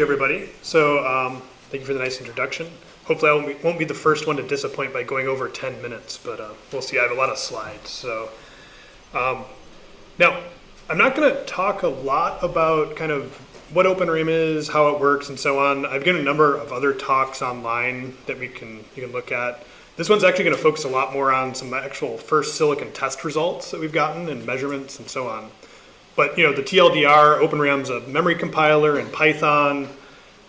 Everybody. So, um, thank you for the nice introduction. Hopefully, I won't be, won't be the first one to disappoint by going over 10 minutes, but uh, we'll see. I have a lot of slides. So, um, now, I'm not going to talk a lot about kind of what OpenRAM is, how it works, and so on. I've given a number of other talks online that we can you can look at. This one's actually going to focus a lot more on some actual first silicon test results that we've gotten and measurements and so on. But you know, the TLDR, OpenRAM's a memory compiler in Python.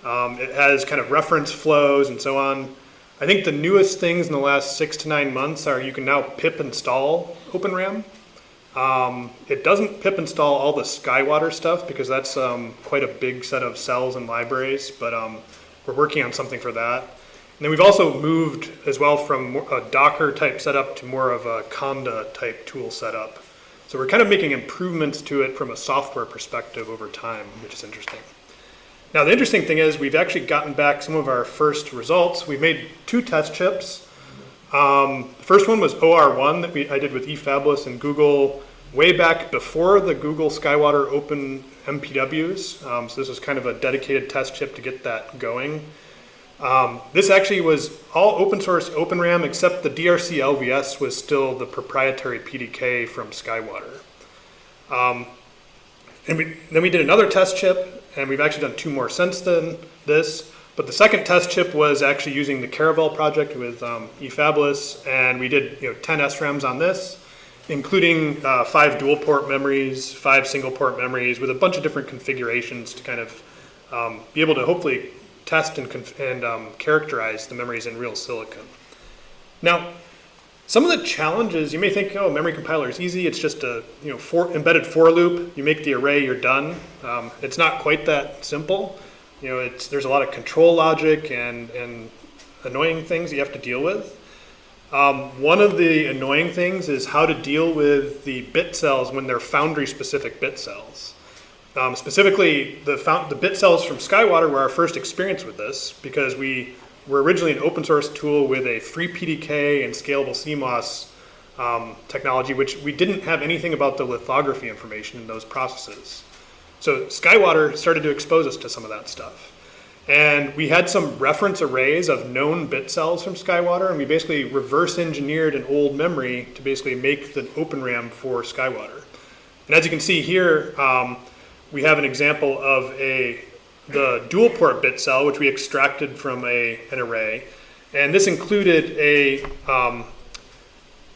Um, it has kind of reference flows and so on. I think the newest things in the last six to nine months are you can now pip install OpenRAM. Um, it doesn't pip install all the SkyWater stuff because that's um, quite a big set of cells and libraries, but um, we're working on something for that. And then we've also moved as well from a Docker type setup to more of a Conda type tool setup. So we're kind of making improvements to it from a software perspective over time, which is interesting. Now the interesting thing is we've actually gotten back some of our first results. We've made two test chips. Um, the first one was OR1 that we, I did with eFabless and Google way back before the Google SkyWater Open MPWs. Um, so this was kind of a dedicated test chip to get that going. Um, this actually was all open source OpenRAM except the DRC LVS was still the proprietary PDK from SkyWater. Um, and we, then we did another test chip, and we've actually done two more since then this. But the second test chip was actually using the Caravel project with um, eFabless, and we did you know 10 SRAMs on this, including uh, five dual port memories, five single port memories, with a bunch of different configurations to kind of um, be able to hopefully test and, and um, characterize the memories in real silicon. Now, some of the challenges, you may think, oh, memory compiler is easy. It's just a you know for, embedded for loop. You make the array, you're done. Um, it's not quite that simple. You know, it's, there's a lot of control logic and, and annoying things you have to deal with. Um, one of the annoying things is how to deal with the bit cells when they're foundry specific bit cells. Um, specifically, the, the bit cells from SkyWater were our first experience with this because we were originally an open source tool with a free PDK and scalable CMOS um, technology, which we didn't have anything about the lithography information in those processes. So SkyWater started to expose us to some of that stuff. And we had some reference arrays of known bit cells from SkyWater, and we basically reverse engineered an old memory to basically make the OpenRAM for SkyWater. And as you can see here, um, we have an example of a the dual port bit cell, which we extracted from a, an array. And this included a, um,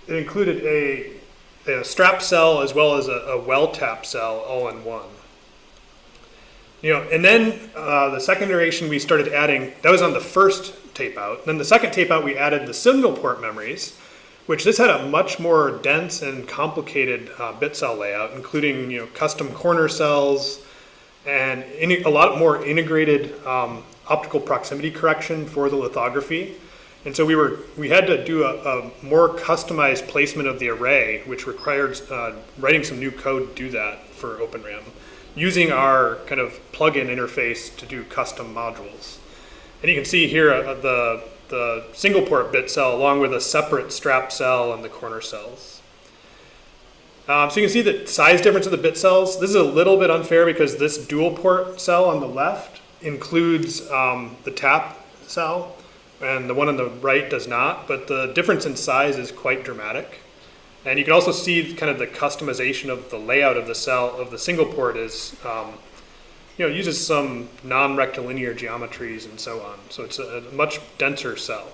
it included a, a, strap cell as well as a, a, well tap cell all in one. You know, and then uh, the second iteration we started adding, that was on the first tape out. Then the second tape out, we added the single port memories which this had a much more dense and complicated uh, bit cell layout, including you know custom corner cells and a lot more integrated um, optical proximity correction for the lithography. And so we were we had to do a, a more customized placement of the array, which required uh, writing some new code to do that for OpenRAM, using our kind of plugin interface to do custom modules. And you can see here uh, the the single port bit cell along with a separate strap cell and the corner cells. Um, so you can see the size difference of the bit cells. This is a little bit unfair because this dual port cell on the left includes um, the tap cell and the one on the right does not, but the difference in size is quite dramatic. And you can also see kind of the customization of the layout of the cell of the single port is um, you know, uses some non-rectilinear geometries and so on. So it's a, much denser cell.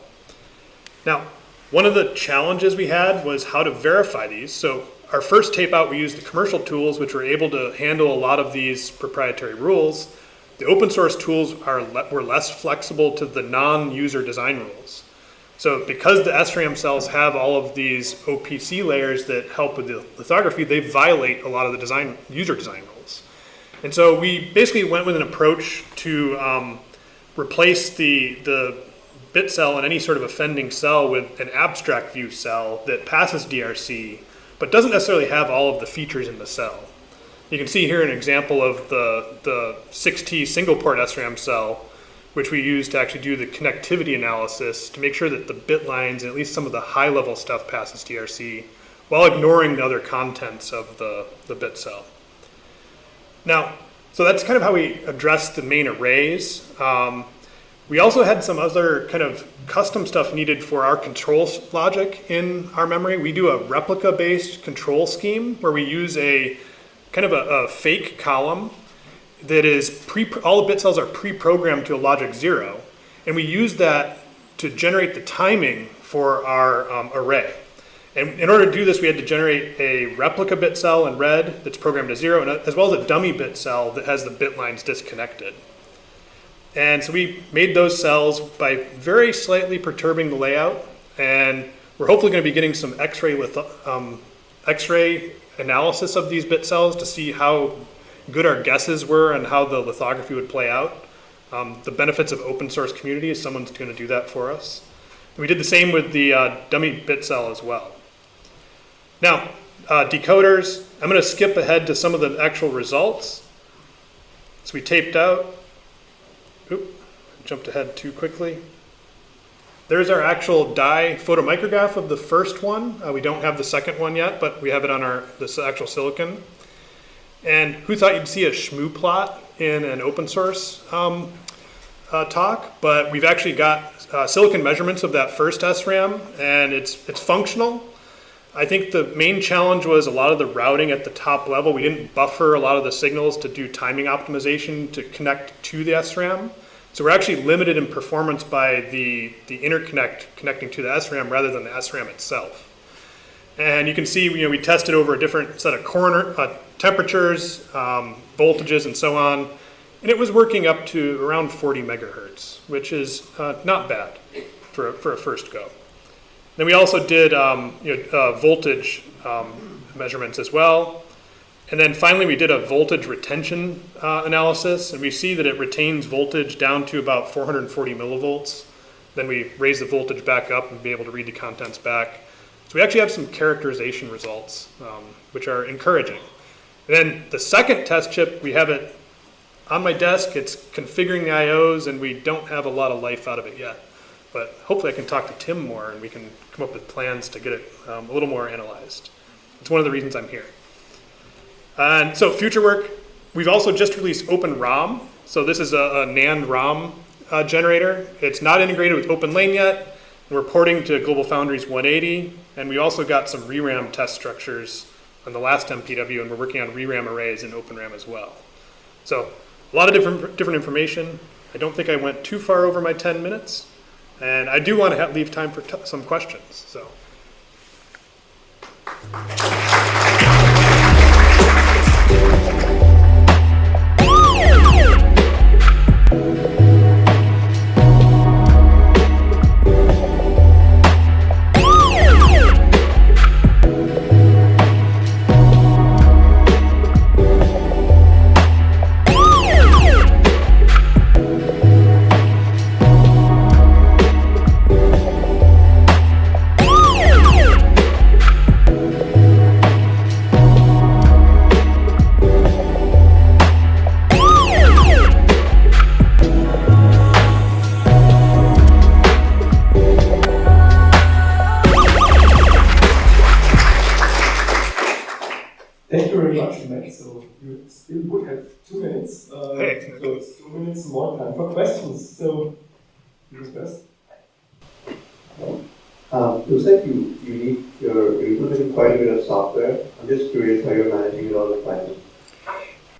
Now, one of the challenges we had was how to verify these. So our first tape out, we used the commercial tools, which were able to handle a lot of these proprietary rules. The open source tools are were less flexible to the non-user design rules. So because the SRAM cells have all of these OPC layers that help with the lithography, they violate a lot of the design user design rules. And so we basically went with an approach to um, replace the, the bit cell in any sort of offending cell with an abstract view cell that passes DRC, but doesn't necessarily have all of the features in the cell. You can see here an example of the, the 6T single port SRAM cell, which we use to actually do the connectivity analysis to make sure that the bit lines and at least some of the high level stuff passes DRC, while ignoring the other contents of the, the bit cell. Now, so that's kind of how we address the main arrays. Um, we also had some other kind of custom stuff needed for our control logic in our memory. We do a replica-based control scheme where we use a kind of a, a fake column that is pre, all the bit cells are pre-programmed to a logic zero. And we use that to generate the timing for our um, array. And in order to do this, we had to generate a replica bit cell in red that's programmed to zero, and a, as well as a dummy bit cell that has the bit lines disconnected. And so we made those cells by very slightly perturbing the layout, and we're hopefully going to be getting some X-ray um, X-ray analysis of these bit cells to see how good our guesses were and how the lithography would play out. Um, the benefits of open source community is someone's going to do that for us. We did the same with the uh, dummy bit cell as well. Now, uh, decoders, I'm going to skip ahead to some of the actual results. So we taped out. Oop, jumped ahead too quickly. There's our actual die photomicrograph of the first one. Uh, we don't have the second one yet, but we have it on our this actual silicon. And who thought you'd see a shmoo plot in an open source um, uh, talk? But we've actually got uh, silicon measurements of that first SRAM, and it's it's functional. I think the main challenge was a lot of the routing at the top level. We didn't buffer a lot of the signals to do timing optimization to connect to the SRAM. So we're actually limited in performance by the, the interconnect connecting to the SRAM rather than the SRAM itself. And you can see, you know, we tested over a different set of corner uh, temperatures, um, voltages, and so on, and it was working up to around 40 megahertz, which is uh, not bad for for a first go. Then we also did um, you know, uh, voltage um, measurements as well. And then finally, we did a voltage retention uh, analysis, and we see that it retains voltage down to about 440 millivolts. Then we raise the voltage back up and be able to read the contents back. So we actually have some characterization results, um, which are encouraging. And then the second test chip, we have it on my desk. It's configuring the IOs, and we don't have a lot of life out of it yet. But hopefully I can talk to Tim more, and we can come up with plans to get it um, a little more analyzed. It's one of the reasons I'm here. And so future work, we've also just released OpenROM. So this is a, a NAND ROM uh, generator. It's not integrated with OpenLane yet. We're porting to GlobalFoundries 180, and we also got some ReRAM test structures on the last MPW, and we're working on ReRAM arrays in OpenRAM as well. So a lot of different, different information. I don't think I went too far over my 10 minutes, and I do want to leave time for some questions. So.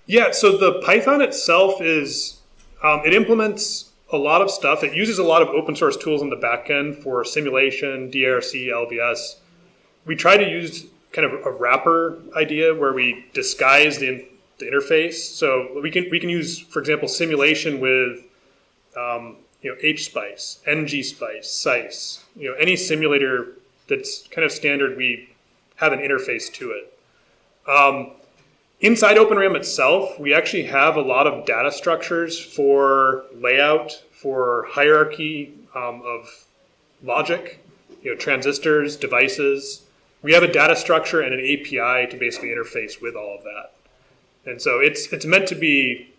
Yeah, so the Python itself is, um, it implements a lot of stuff. It uses a lot of open source tools in the backend for simulation, DRC, LVS. We try to use kind of a wrapper idea where we disguise the, the interface. So we can we can use, for example, simulation with um, you know HSpice, ngSpice, Xyce. You know any simulator that's kind of standard. We have an interface to it. Um, Inside OpenRAM itself, we actually have a lot of data structures for layout, for hierarchy um, of logic, you know, transistors, devices. We have a data structure and an API to basically interface with all of that. And so it's it's meant to be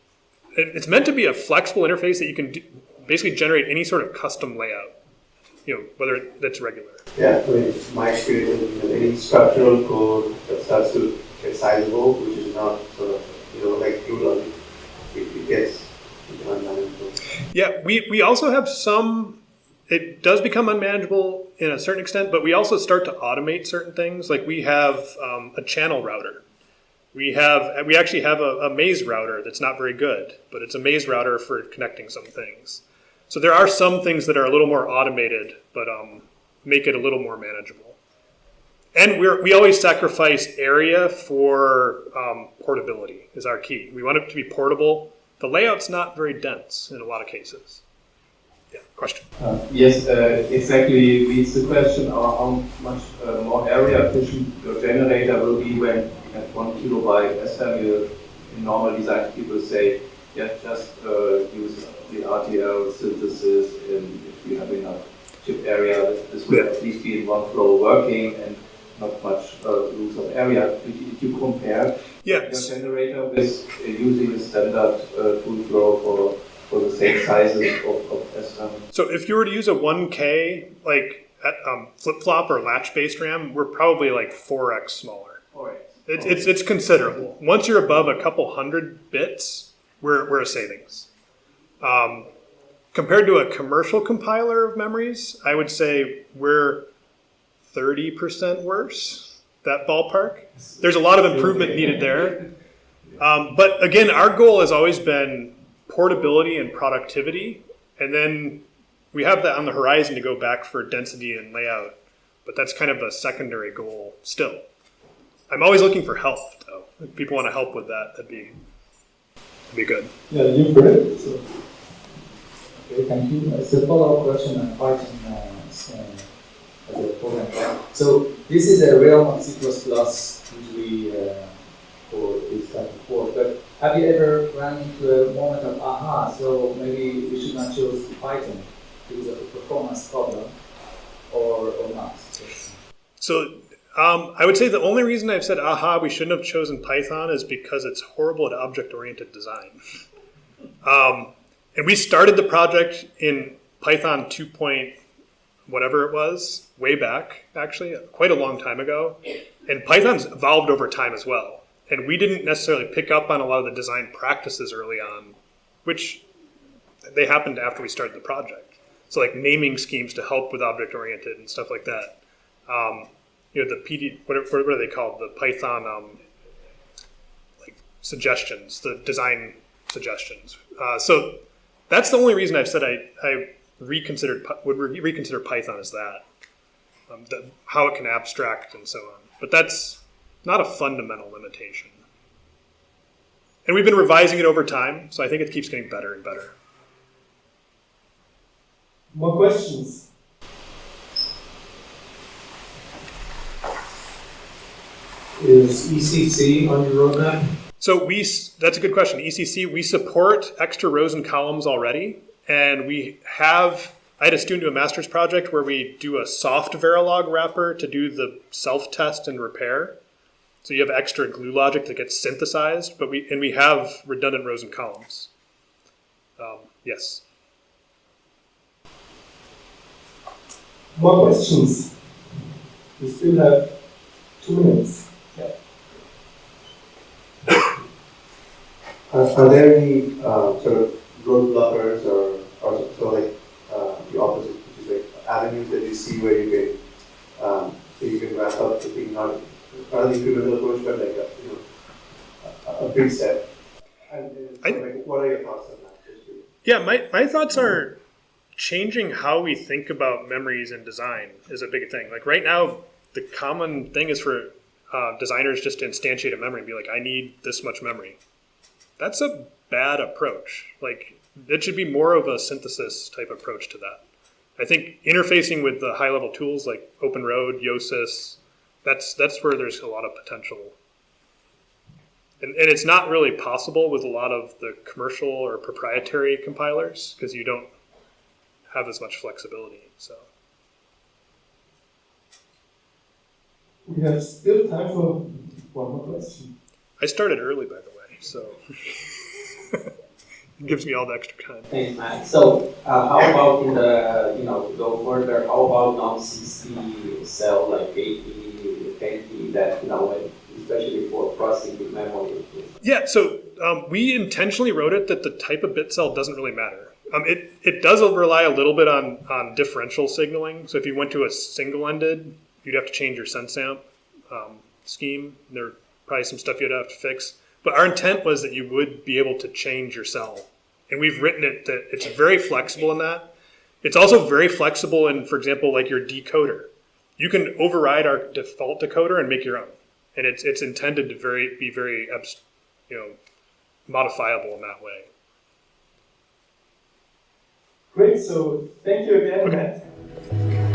it's meant to be a flexible interface that you can do, basically generate any sort of custom layout. you know, whether that's regular. Yeah, mean, my experience is that any structural code that starts to get sizable, which is not sort of, you know, like logic, it, it gets unmanageable. Yeah, we, we also have some, it does become unmanageable in a certain extent, but we also start to automate certain things. Like we have um, a channel router. We have, we actually have a, a maze router that's not very good, but it's a maze router for connecting some things. So there are some things that are a little more automated, but um, make it a little more manageable. And we're, we always sacrifice area for um, portability is our key. We want it to be portable. The layout's not very dense in a lot of cases. Yeah, question. Uh, yes, uh, exactly. It's the question how much uh, more area efficient your generator will be when at one kilobyte. You, in normal design, people say, yeah, just uh, use the RTL synthesis, and if you have enough chip area, this will at least be in one flow working and not much uh, loss of area. If you, compare your generator with uh, using a standard uh, tool flow for, for the same sizes of, of SRAM. So if you were to use a 1K like um, flip flop or latch based RAM, we're probably like 4x smaller. Alright. It's, it's, it's considerable. Once you're above a couple hundred bits, we're, we're a savings. Um, compared to a commercial compiler of memories, I would say we're 30% worse, that ballpark. There's a lot of improvement needed there. Um, but again, our goal has always been portability and productivity. And then we have that on the horizon to go back for density and layout. But that's kind of a secondary goal still. I'm always looking for help, though. If people want to help with that, that'd be, that'd be good. Yeah, you've heard it. So. Okay, thank you. It's a follow-up question on Python uh, uh, as a program. So this is a realm of C++ usually uh, for this type of code. But have you ever run into a moment of aha? So maybe we should not choose Python because of a performance problem, or or not? So um, I would say the only reason I've said, aha, we shouldn't have chosen Python is because it's horrible at object oriented design. um, and we started the project in Python 2. Point whatever it was, way back, actually, quite a long time ago. And Python's evolved over time as well. And we didn't necessarily pick up on a lot of the design practices early on, which they happened after we started the project. So, like naming schemes to help with object oriented and stuff like that. Um, you know, the PD, what are, what are they called? The Python um, like suggestions, the design suggestions. Uh, so that's the only reason I've said I, I reconsidered would re- reconsider Python is that um, the, how it can abstract and so on. But that's not a fundamental limitation. And we've been revising it over time, so I think it keeps getting better and better. More questions? Is ECC on your roadmap? So we that's a good question. ECC we support extra rows and columns already, and we have. I had a student do a master's project where we do a soft Verilog wrapper to do the self test and repair. So you have extra glue logic that gets synthesized, but we and we have redundant rows and columns. Um, yes. More questions? We still have two minutes. Are, are there any uh, sort of roadblockers or, or so like uh, the opposite, which is like avenues that you see where you can um, so you can wrap up the thing not not an incremental approach, but like a, you know a, a big step. And uh, I- like, what are your thoughts on that? Yeah, my, my thoughts are changing how we think about memories and design is a big thing. Like right now, the common thing is for uh, designers just to instantiate a memory and be like, I need this much memory. That's a bad approach. Like, it should be more of a synthesis type approach to that. I think interfacing with the high level tools like OpenROAD, Yosys, that's that's where there's a lot of potential. And, and it's not really possible with a lot of the commercial or proprietary compilers because you don't have as much flexibility. So We have still time for one more question. I started early, by the way. So it gives me all the extra time. Thanks, Matt. So, uh, how about in the, you know, go further, how about non-CC cell like 80, 20, that, you know, especially for processing the memory? Yeah, so um, we intentionally wrote it that the type of bit cell doesn't really matter. Um, it, it does rely a little bit on, on differential signaling. So if you went to a single ended, you'd have to change your sensamp um, scheme. There probably some stuff you'd have to fix. But our intent was that you would be able to change your cell. And we've written it that it's very flexible in that. It's also very flexible in, for example, like your decoder. You can override our default decoder and make your own. And it's, it's intended to very be very, you know, modifiable in that way. Great, so thank you again, Okay. Matt.